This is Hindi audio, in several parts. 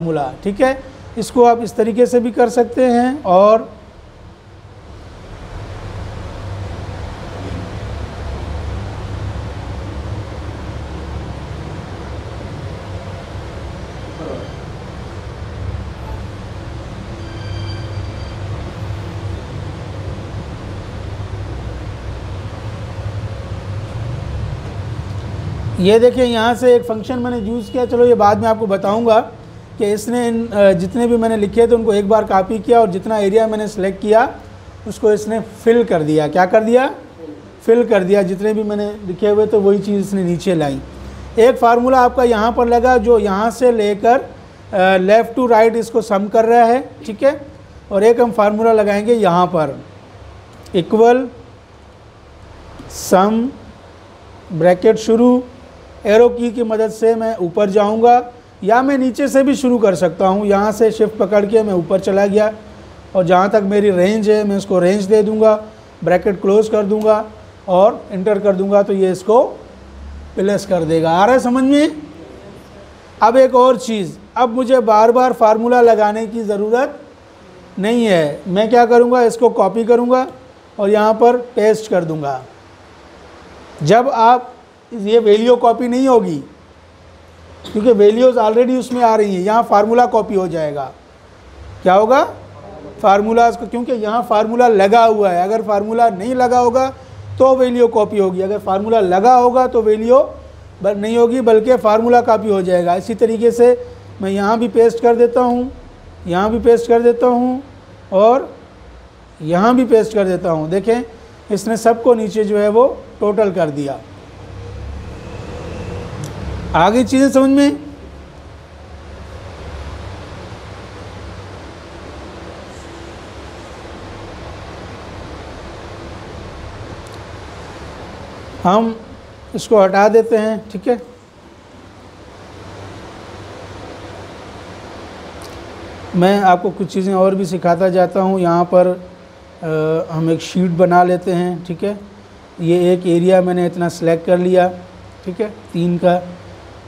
फार्मूला ठीक है? इसको आप इस तरीके से भी कर सकते हैं और ये देखिए, यहाँ से एक फ़ंक्शन मैंने यूज़ किया। चलो, ये बाद में आपको बताऊँगा। कि इसने इन जितने भी मैंने लिखे थे उनको एक बार कॉपी किया और जितना एरिया मैंने सेलेक्ट किया, उसको इसने फिल कर दिया। क्या कर दिया? फिल कर दिया। जितने भी मैंने लिखे हुए थे, वही चीज़ इसने नीचे लाई। एक फार्मूला आपका यहाँ पर लगा, जो यहाँ से लेकर लेफ़्ट टू राइट इसको सम कर रहा है, ठीक है? और एक हम फार्मूला लगाएँगे यहाँ पर। इक्वल सम ब्रैकेट शुरू। एरो की की मदद से मैं ऊपर जाऊँगा। या मैं नीचे से भी शुरू कर सकता हूँ। यहाँ से शिफ्ट पकड़ के मैं ऊपर चला गया और जहाँ तक मेरी रेंज है, मैं इसको रेंज दे दूँगा ब्रैकेट क्लोज कर दूँगा और इंटर कर दूँगा तो ये इसको प्लस कर देगा। आ रहा है समझ में? अब एक और चीज़। अब मुझे बार बार फार्मूला लगाने की ज़रूरत नहीं है। मैं क्या करूँगा? इसको कॉपी करूँगा और यहाँ पर पेस्ट कर दूँगा। जब आप ये वैल्यू कॉपी नहीं होगी क्योंकि वैल्यूज़ ऑलरेडी उसमें आ रही हैं। यहाँ फार्मूला कॉपी हो जाएगा। क्या होगा? फार्मूलाज को क्योंकि यहाँ फार्मूला लगा हुआ है। अगर फार्मूला नहीं लगा होगा तो वैल्यू कॉपी होगी। अगर फार्मूला लगा होगा तो वैल्यू नहीं होगी, बल्कि फार्मूला कॉपी हो जाएगा। इसी तरीके से मैं यहाँ भी पेस्ट कर देता हूँ। यहाँ भी पेस्ट कर देता हूँ। और यहाँ भी पेस्ट कर देता हूँ। देखें, इसने सबको नीचे जो है वो टोटल कर दिया। आगे चीज़ें समझ में? हम इसको हटा देते हैं ठीक है? मैं आपको कुछ चीज़ें और भी सिखाता जाता हूँ। यहाँ पर आ, हम एक शीट बना लेते हैं ठीक है? ये एक एरिया मैंने इतना सेलेक्ट कर लिया ठीक है? तीन का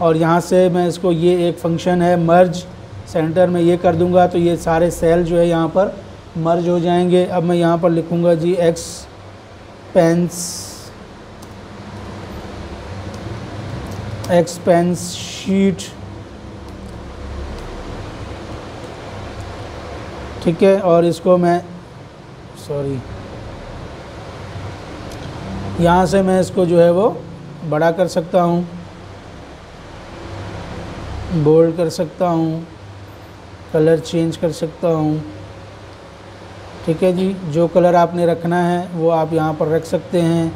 और यहाँ से मैं इसको ये एक फ़ंक्शन है मर्ज सेंटर में ये कर दूँगा तो ये सारे सेल जो है यहाँ पर मर्ज हो जाएँगे। अब मैं यहाँ पर लिखूँगा जी एक्स पेंस एक्सपेंस शीट ठीक है, और इसको मैं सॉरी यहाँ से मैं इसको जो है वो बड़ा कर सकता हूँ। बोल्ड कर सकता हूँ कलर चेंज कर सकता हूँ। ठीक है जी? जो कलर आपने रखना है, वो आप यहाँ पर रख सकते हैं।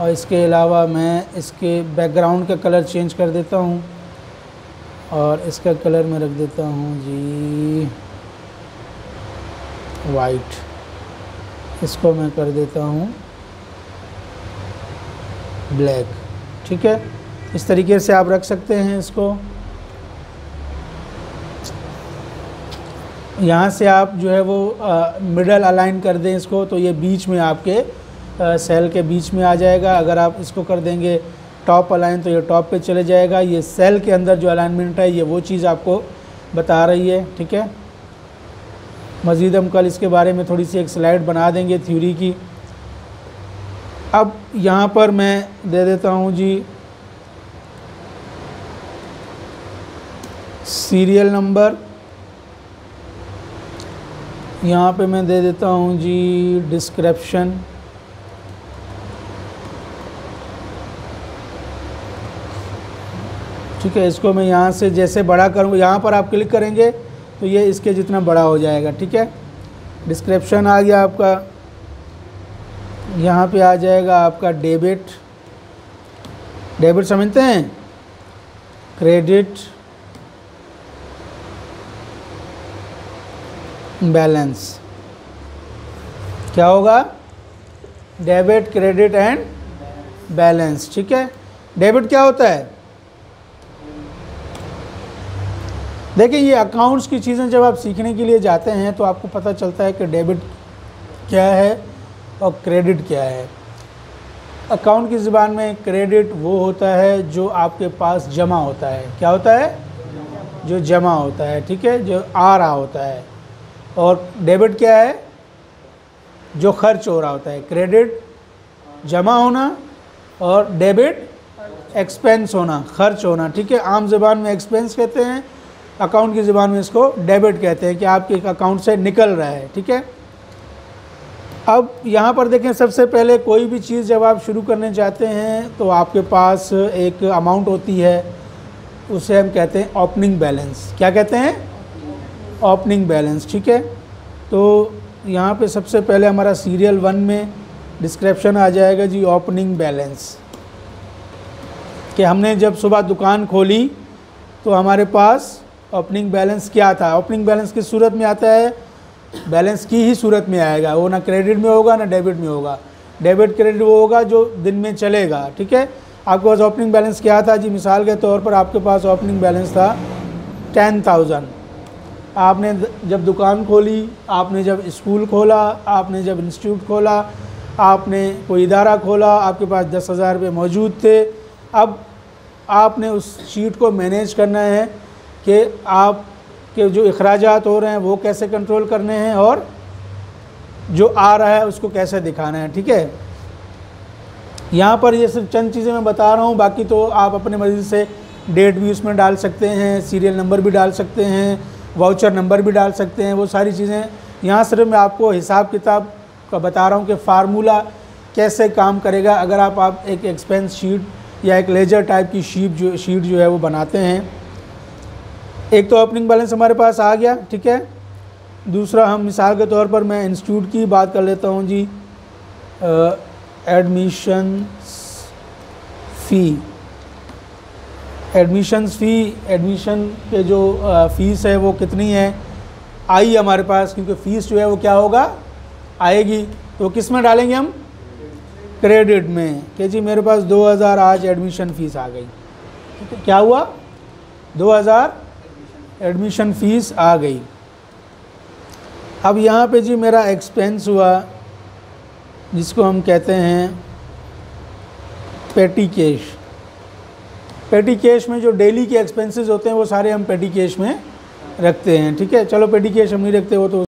और इसके अलावा मैं इसके बैकग्राउंड का कलर चेंज कर देता हूँ। और इसका कलर मैं रख देता हूँ जी वाइट इसको मैं कर देता हूँ ब्लैक ठीक है? इस तरीके से आप रख सकते हैं इसको। यहाँ से आप जो है वो मिडल अलाइन कर दें इसको तो ये बीच में आपके आ, सेल के बीच में आ जाएगा। अगर आप इसको कर देंगे टॉप अलाइन तो ये टॉप पे चले जाएगा। ये सेल के अंदर जो अलाइनमेंट है ये वो चीज़ आपको बता रही है ठीक है? मज़ीद हम कल इसके बारे में थोड़ी सी एक स्लाइड बना देंगे थ्योरी की। अब यहाँ पर मैं दे देता हूँ जी सीरियल नंबर यहाँ पे मैं दे देता हूँ जी डिस्क्रिप्शन ठीक है, इसको मैं यहाँ से जैसे बड़ा करूँ यहाँ पर आप क्लिक करेंगे तो ये इसके जितना बड़ा हो जाएगा, ठीक है? डिस्क्रिप्शन आ गया आपका। यहाँ पे आ जाएगा आपका डेबिट डेबिट समझते हैं? Credit balance. क्या होगा? डेबिट, क्रेडिट एंड बैलेंस, ठीक है? डेबिट क्या होता है? देखिए, ये अकाउंट्स की चीज़ें जब आप सीखने के लिए जाते हैं तो आपको पता चलता है कि डेबिट क्या है और क्रेडिट क्या है। अकाउंट की ज़बान में क्रेडिट वो होता है जो आपके पास जमा होता है। क्या होता है? जो जमा होता है, ठीक है? जो आ रहा होता है। और डेबिट क्या है? जो खर्च हो रहा होता है, क्रेडिट जमा होना और डेबिट एक्सपेंस होना, खर्च होना। ठीक है, आम ज़बान में एक्सपेंस कहते हैं, अकाउंट की ज़बान में इसको डेबिट कहते हैं कि आपके अकाउंट से निकल रहा है। ठीक है? अब यहाँ पर देखें, सबसे पहले कोई भी चीज़ जब आप शुरू करने जाते हैं तो आपके पास एक अमाउंट होती है, उसे हम कहते हैं ओपनिंग बैलेंस क्या कहते हैं? ओपनिंग बैलेंस ठीक है? तो यहाँ पे सबसे पहले हमारा सीरियल वन में डिस्क्रिप्शन आ जाएगा जी ओपनिंग बैलेंस कि हमने जब सुबह दुकान खोली तो हमारे पास ओपनिंग बैलेंस क्या था? ओपनिंग बैलेंस किस सूरत में आता है? बैलेंस की ही सूरत में आएगा। वो ना क्रेडिट में होगा, ना डेबिट में होगा। डेबिट क्रेडिट वो होगा जो दिन में चलेगा, ठीक है? आपके पास ओपनिंग बैलेंस क्या था जी? मिसाल के तौर पर आपके पास ओपनिंग बैलेंस था टेन थाउज़ेंड आपने जब दुकान खोली, आपने जब स्कूल खोला, आपने जब इंस्टीट्यूट खोला, आपने कोई इदारा खोला, आपके पास दस हज़ार रुपये मौजूद थे, अब आपने उस शीट को मैनेज करना है कि आप के जो अखराज हो रहे हैं, वो कैसे कंट्रोल करने हैं और जो आ रहा है, उसको कैसे दिखाना है, ठीक है? यहाँ पर ये सिर्फ़ चंद चीज़ें मैं बता रहा हूँ, बाकी तो आप अपने मर्ज़ी से डेट भी उसमें डाल सकते हैं सीरियल नंबर भी डाल सकते हैं वाउचर नंबर भी डाल सकते हैं, वो सारी चीज़ें। यहाँ सिर्फ़ मैं आपको हिसाब किताब का बता रहा हूँ कि फार्मूला कैसे काम करेगा। अगर आप आप एक एक्सपेंस शीट या एक लेजर टाइप की शीट जो शीट जो है वो बनाते हैं। एक तो ओपनिंग बैलेंस हमारे पास आ गया, ठीक है? दूसरा, हम मिसाल के तौर पर मैं इंस्टीट्यूट की बात कर लेता हूँ जी। Admission fee admissions fee admission के जो फ़ीस है, वो कितनी है? आई हमारे पास, क्योंकि फ़ीस जो है, वो क्या होगा? आएगी। तो किसमें डालेंगे हम? क्रेडिट में। कि जी, मेरे पास 2000 आज एडमिशन फ़ीस आ गई। है, क्या हुआ? 2000 एडमिशन फ़ीस आ गई। अब यहाँ पे जी मेरा एक्सपेंस हुआ, जिसको हम कहते हैं पेटी कैश पेटी कैश में जो डेली के एक्सपेंसेस होते हैं, वो सारे हम पेटी कैश में रखते हैं, ठीक है? चलो पेटी कैश हम नहीं रखते, वो तो